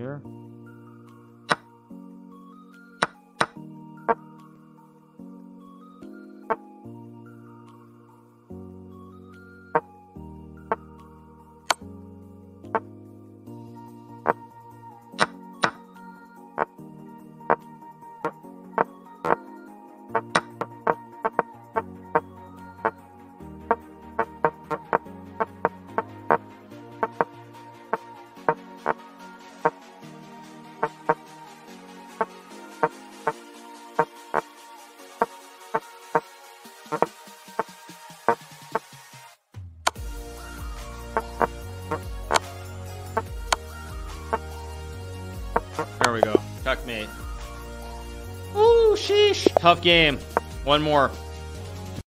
here. There we go. Checkmate. Ooh, sheesh. Tough game. One more.